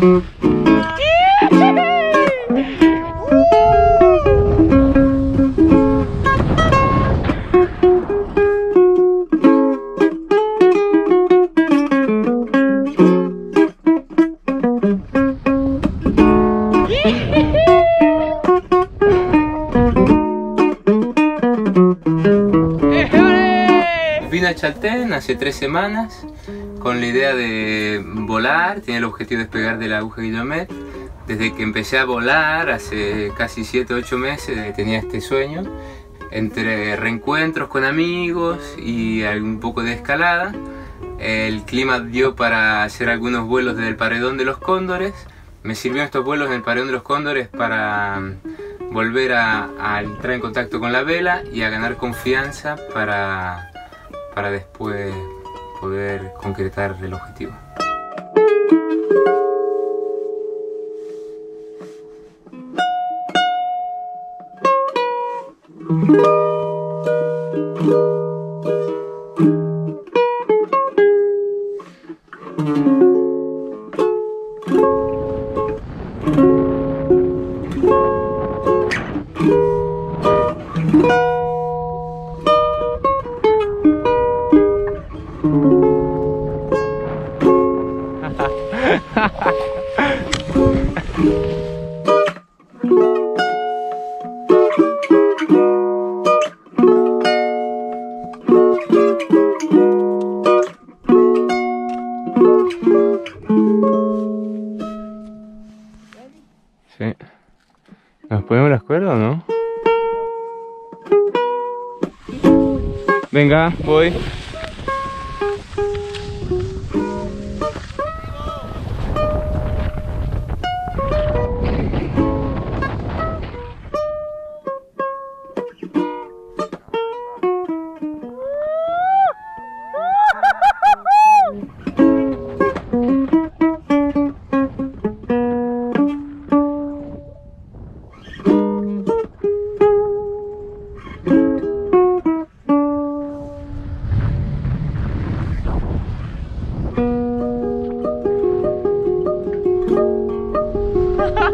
Mm-hmm. Chaltén hace tres semanas con la idea de volar, tenía el objetivo de despegar de la aguja Guillomet. Desde que empecé a volar hace casi 7 o 8 meses tenía este sueño entre reencuentros con amigos y un poco de escalada. El clima dio para hacer algunos vuelos desde el paredón de los cóndores. Me sirvieron estos vuelos en el paredón de los cóndores para mm, volver a, a entrar en contacto con la vela y a ganar confianza para, para después poder concretar el objetivo. Sí. ¿Nos ponemos las cuerdas o no? Venga, voy.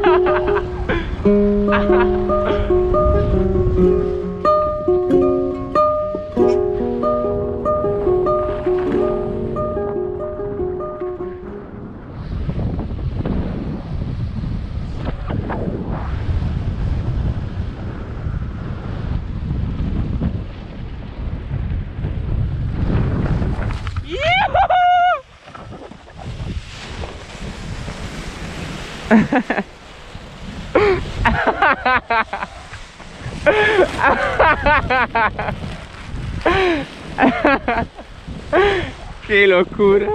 Ha ha ha. che locura.